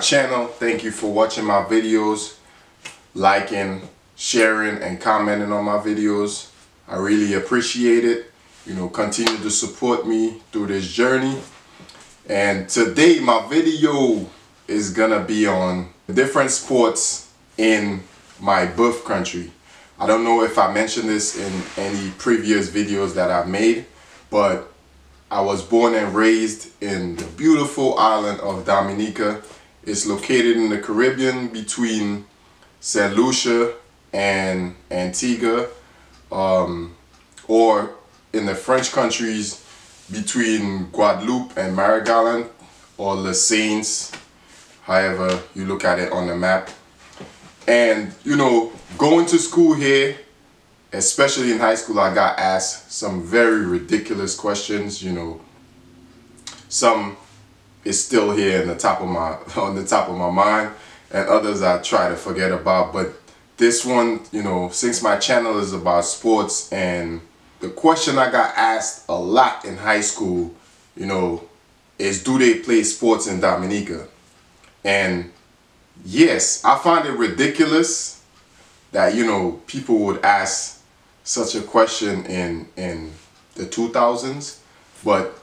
channel. Thank you for watching my videos, liking, sharing, and commenting on my videos. I really appreciate it. You know, continue to support me through this journey. And today my video is gonna be on different sports in my birth country. I don't know if I mentioned this in any previous videos that I've made, but I was born and raised in the beautiful island of Dominica. It's located in the Caribbean between St. Lucia and Antigua, um, or in the French countries between Guadeloupe and Marie-Galante, or Les Saintes, however you look at it on the map. And, you know, going to school here, especially in high school, I got asked some very ridiculous questions, you know. Some is still here in the top of my on the top of my mind and others I try to forget about but this one you know since my channel is about sports and the question I got asked a lot in high school you know is do they play sports in Dominica? And yes I find it ridiculous that you know people would ask such a question in in the 2000s but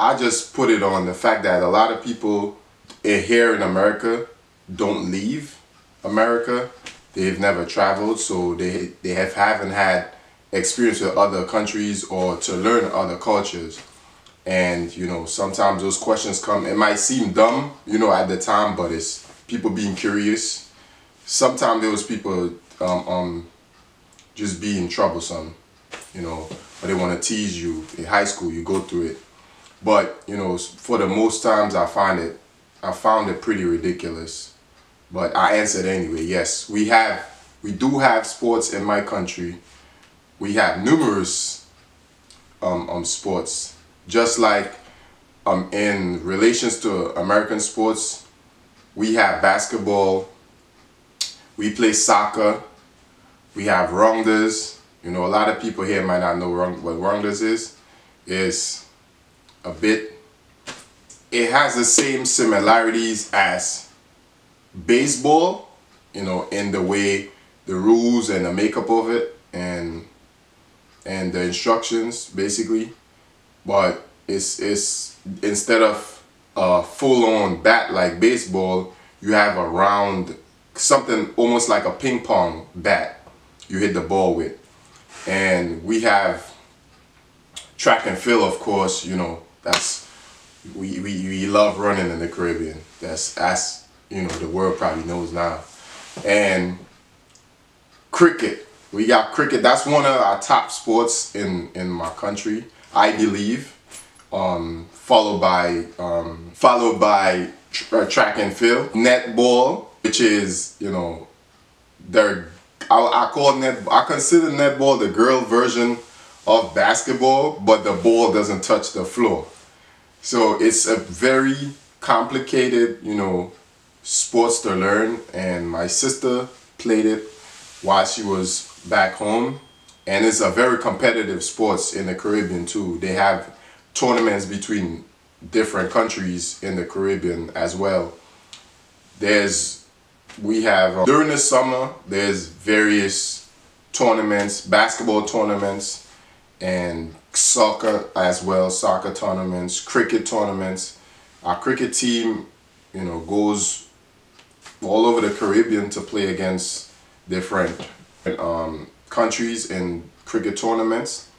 I just put it on the fact that a lot of people here in America don't leave America. They've never traveled, so they they have haven't had experience with other countries or to learn other cultures. And you know, sometimes those questions come. It might seem dumb, you know, at the time, but it's people being curious. Sometimes there was people um, um just being troublesome, you know, but they want to tease you. In high school, you go through it but, you know, for the most times I find it, I found it pretty ridiculous. But I answered anyway, yes. We have, we do have sports in my country. We have numerous um, um, sports. Just like um, in relations to American sports, we have basketball, we play soccer, we have rounders. You know, a lot of people here might not know what rounders is. Is a bit. It has the same similarities as baseball, you know, in the way the rules and the makeup of it and and the instructions basically. But it's it's instead of a full-on bat like baseball, you have a round something almost like a ping pong bat you hit the ball with. And we have track and field, of course, you know, that's we, we, we love running in the Caribbean. That's that's you know the world probably knows now. And cricket, we got cricket. That's one of our top sports in in my country, I believe. Um, followed by um, followed by tr uh, track and field, netball, which is you know, they're I, I call net I consider netball the girl version of basketball, but the ball doesn't touch the floor. So it's a very complicated, you know, sports to learn. And my sister played it while she was back home. And it's a very competitive sports in the Caribbean too. They have tournaments between different countries in the Caribbean as well. There's, we have, uh, during the summer, there's various tournaments, basketball tournaments, and soccer as well, soccer tournaments, cricket tournaments. Our cricket team, you know, goes all over the Caribbean to play against different um, countries in cricket tournaments.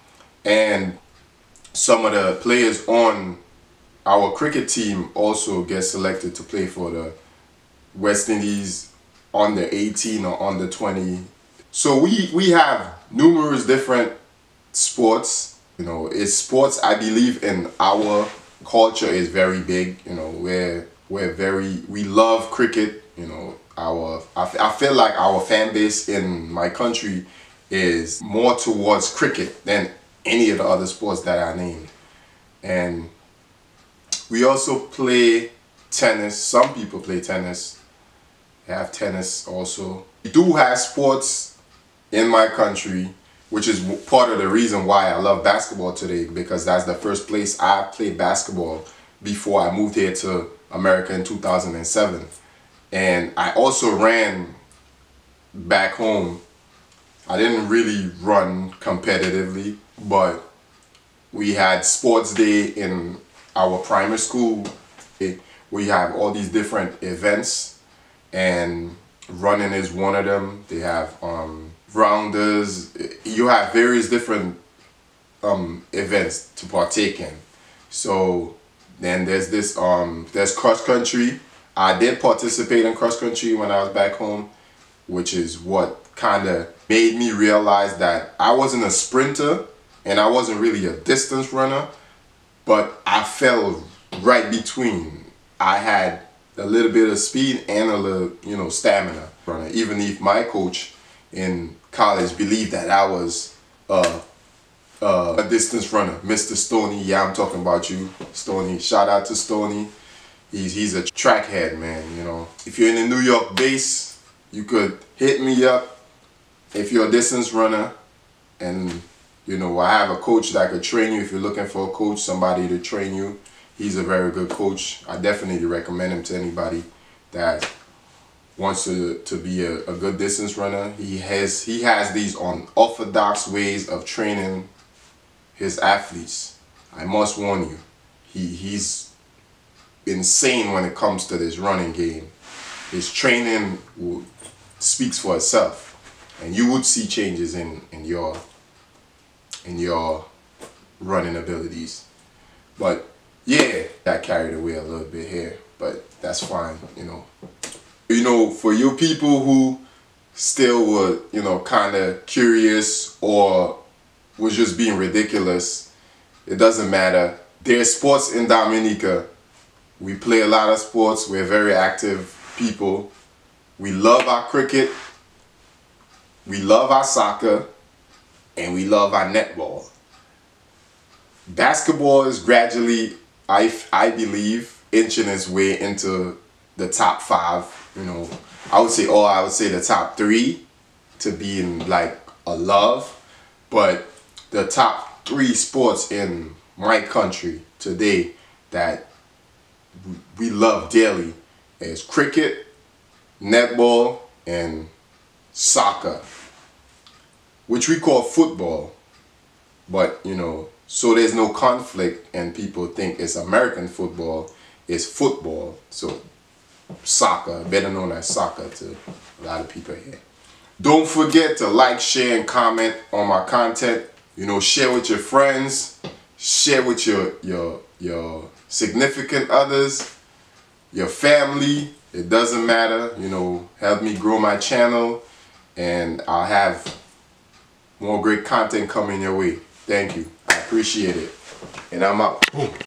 And some of the players on our cricket team also get selected to play for the West Indies on the 18 or on the 20. So we, we have numerous different sports. You know, it's sports I believe in our culture is very big. You know, we're we're very we love cricket. You know, our I, I feel like our fan base in my country is more towards cricket than any of the other sports that I named. And we also play tennis. Some people play tennis. have tennis also. We do have sports in my country which is part of the reason why I love basketball today because that's the first place I played basketball before I moved here to America in 2007. And I also ran back home. I didn't really run competitively, but we had sports day in our primary school. We have all these different events and running is one of them. They have um, rounders. You have various different um, events to partake in. So then there's this, um, there's cross country. I did participate in cross country when I was back home, which is what kind of made me realize that I wasn't a sprinter and I wasn't really a distance runner, but I fell right between. I had a little bit of speed and a little, you know, stamina. Even if my coach in college believed that I was uh, uh, a distance runner, Mr. Stoney. Yeah, I'm talking about you, Stoney. Shout out to Stoney. He's he's a track head, man. You know, if you're in the New York base, you could hit me up. If you're a distance runner, and you know, I have a coach that could train you. If you're looking for a coach, somebody to train you, he's a very good coach. I definitely recommend him to anybody that wants to, to be a, a good distance runner. He has he has these unorthodox ways of training his athletes. I must warn you, he, he's insane when it comes to this running game. His training speaks for itself. And you would see changes in, in your in your running abilities. But yeah, I carried away a little bit here, but that's fine, you know. You know, for you people who still were, you know, kind of curious or was just being ridiculous. It doesn't matter. There's sports in Dominica. We play a lot of sports. We're very active people. We love our cricket. We love our soccer. And we love our netball. Basketball is gradually, I, I believe, inching its way into the top five. You know, I would say, or I would say the top three to be in like a love. But the top three sports in my country today that we love daily is cricket, netball, and soccer, which we call football. But, you know, so there's no conflict and people think it's American football, it's football. So soccer, better known as soccer to a lot of people here. Don't forget to like, share, and comment on my content you know share with your friends share with your your your significant others your family it doesn't matter you know help me grow my channel and I'll have more great content coming your way thank you appreciate it and I'm out Boom.